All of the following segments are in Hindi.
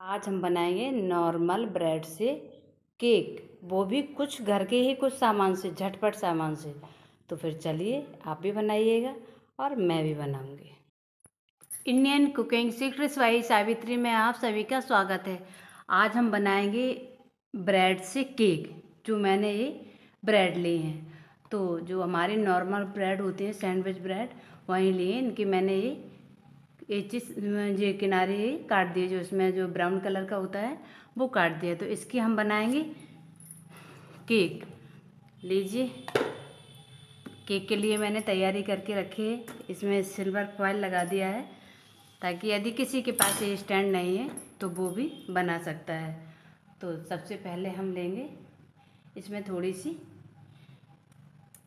आज हम बनाएँगे नॉर्मल ब्रेड से केक। वो भी कुछ घर के ही कुछ सामान से, झटपट सामान से। तो फिर चलिए, आप भी बनाइएगा और मैं भी बनाऊँगी। इंडियन कुकिंग सीक्रेट्स वाई सावित्री में आप सभी का स्वागत है। आज हम बनाएँगे ब्रेड से केक, जो मैंने ये ब्रेड लिए हैं। तो जो हमारी नॉर्मल ब्रेड होती है, सैंडविच ब्रेड, वहीं लिए इनकी मैंने ये चीज़ ये किनारे काट दिए, जो इसमें जो ब्राउन कलर का होता है, वो काट दिया। तो इसकी हम बनाएँगे केक। लीजिए। केक के लिए मैंने तैयारी करके रखी है। इसमें सिल्वर फॉइल लगा दिया है, ताकि यदि किसी के पास ये स्टैंड नहीं है तो वो भी बना सकता है। तो सबसे पहले हम लेंगे। इसमें थोड़ी सी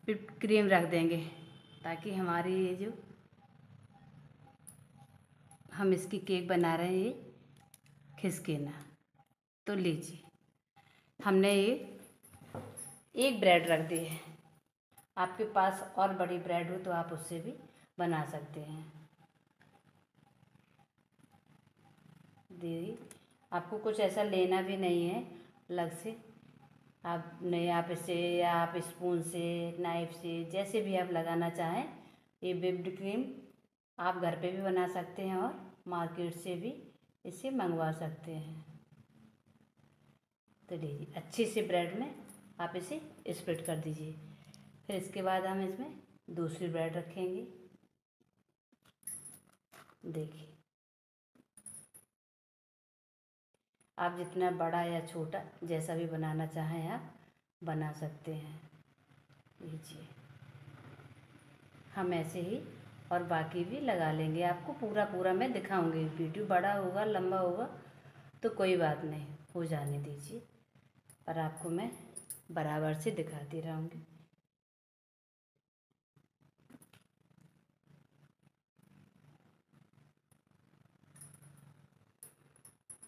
क्रीम रख देंगे, ताकि हमारी ये जो हम इसकी केक बना रहे हैं ये खिसके तो लीजिए। हमने ये एक ब्रेड रख दी है। आपके पास और बड़ी ब्रेड हो तो आप उससे भी बना सकते हैं। दीदी, आपको कुछ ऐसा लेना भी नहीं है। अलग से आप नहीं, आप इसे या आप स्पून से, नाइफ से, जैसे भी आप लगाना चाहें, ये विप्ड क्रीम आप घर पे भी बना सकते हैं और मार्केट से भी इसे मंगवा सकते हैं। तो लीजिए अच्छे से ब्रेड में आप इसे स्प्रेड कर दीजिए। फिर इसके बाद हम इसमें दूसरी ब्रेड रखेंगे। देखिए। आप जितना बड़ा या छोटा जैसा भी बनाना चाहें आप बना सकते हैं। लीजिए। हम ऐसे ही और बाकी भी लगा लेंगे। आपको पूरा पूरा मैं दिखाऊँगी। वीडियो बड़ा होगा, लंबा होगा तो कोई बात नहीं, हो जाने दीजिए। पर आपको मैं बराबर से दिखाती रहूँगी।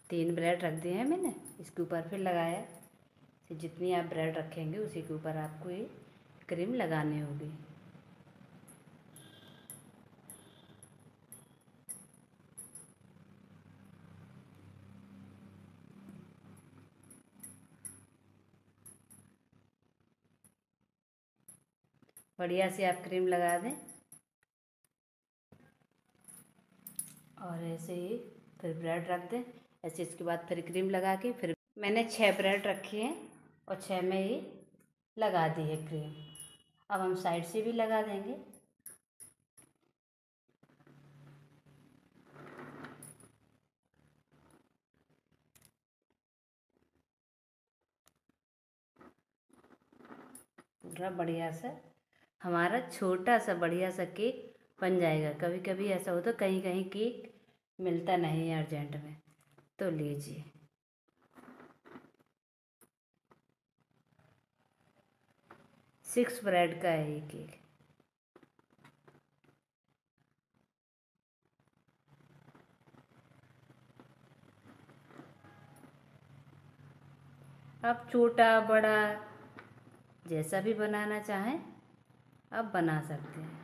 तीन ब्रेड रख दिए हैं मैंने, इसके ऊपर फिर लगाया। जितनी आप ब्रेड रखेंगे, उसी के ऊपर आपको ये क्रीम लगानी होगी। बढ़िया से आप क्रीम लगा दें। और ऐसे ही फिर ब्रेड रख दें। ऐसे इसके बाद फिर क्रीम लगा के फिर मैंने छः ब्रेड रखी हैं और छः में ही लगा दी है क्रीम अब हम साइड से भी लगा देंगे। पूरा बढ़िया सा हमारा छोटा सा बढ़िया सा केक बन जाएगा। कभी कभी ऐसा होता कहीं कहीं केक मिलता नहीं है अर्जेंट में। तो लीजिए। सिक्स ब्रेड का है ये केक। आप छोटा, बड़ा जैसा भी बनाना चाहें। आप बना सकते हैं।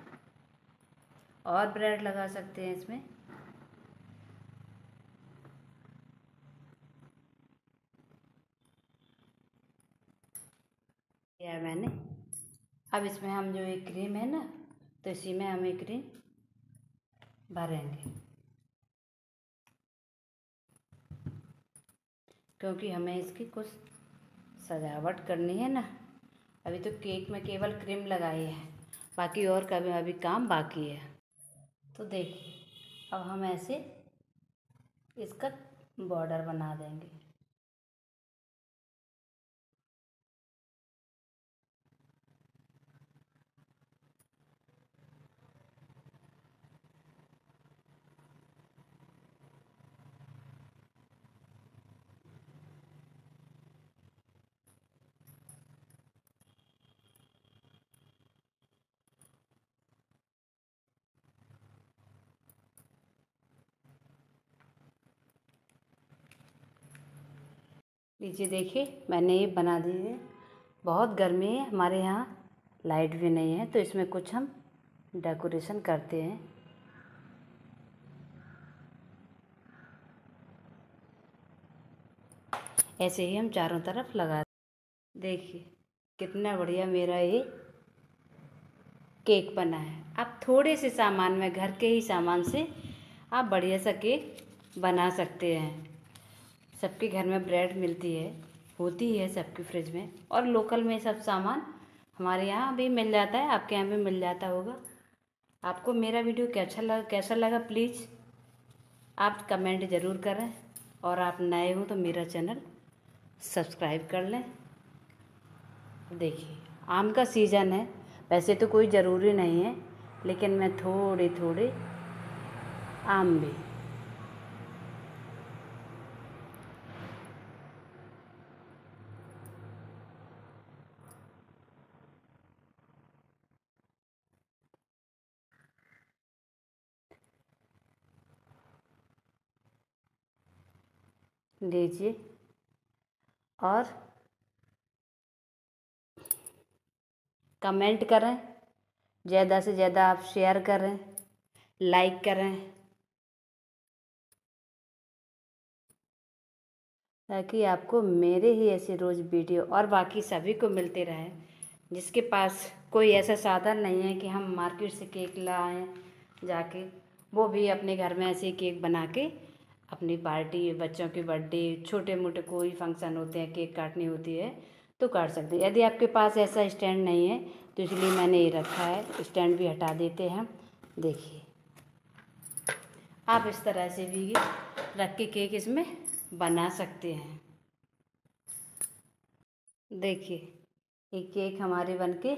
और ब्रेड लगा सकते हैं इसमें। किया मैंने। अब इसमें हम जो एक क्रीम है ना तो इसी में हम एक क्रीम भरेंगे। क्योंकि हमें इसकी कुछ सजावट करनी है ना। अभी तो केक में केवल क्रीम लगाई है। बाकी और कभी अभी काम बाकी है। तो देखिए अब हम ऐसे इसका बॉर्डर बना देंगे। लीजिए, देखिए, मैंने ये बना दी है। बहुत गर्मी है, हमारे यहाँ लाइट भी नहीं है तो इसमें कुछ हम डेकोरेशन करते हैं। ऐसे ही हम चारों तरफ़ लगा देखिए, कितना बढ़िया मेरा ये केक बना है। आप थोड़े से सामान में, घर के ही सामान से आप बढ़िया सा केक बना सकते हैं। सबके घर में ब्रेड मिलती है, होती ही सबकी फ्रिज में। और लोकल में सब सामान हमारे यहाँ भी मिल जाता है, आपके यहाँ भी मिल जाता होगा। आपको मेरा वीडियो कैसा लगा कैसा लगा प्लीज़ आप कमेंट ज़रूर करें। और आप नए हो तो मेरा चैनल सब्सक्राइब कर लें। देखिए, आम का सीज़न है। वैसे तो कोई ज़रूरी नहीं है, लेकिन मैं थोड़े थोड़े आम भी लीजिए। और कमेंट करें, ज़्यादा से ज़्यादा आप शेयर करें, लाइक करें, ताकि आपको मेरे ही ऐसे रोज़ वीडियो और बाकी सभी को मिलते रहे, जिसके पास कोई ऐसा साधन नहीं है कि हम मार्केट से केक लाएँ, जाके वो भी अपने घर में ऐसे केक बना के अपनी पार्टी, बच्चों की बर्थडे छोटे मोटे कोई फ़ंक्शन होते हैं, केक काटनी होती है तो काट सकते हैं। यदि आपके पास ऐसा स्टैंड नहीं है तो इसलिए मैंने ये रखा है, स्टैंड भी हटा देते हैं। देखिए। आप इस तरह से भी रख के केक इसमें बना सकते हैं। देखिए, ये केक हमारी बन के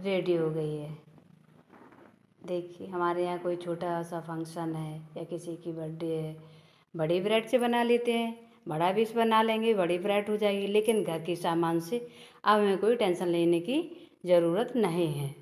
रेडी हो गई है। देखिए, हमारे यहाँ कोई छोटा सा फ़ंक्शन है या किसी की बर्थडे है, बड़ी ब्रेड से बना लेते हैं, बड़ा भी बना लेंगे, बड़ी ब्रेड हो जाएगी, लेकिन घर के सामान से अब हमें कोई टेंशन लेने की ज़रूरत नहीं है।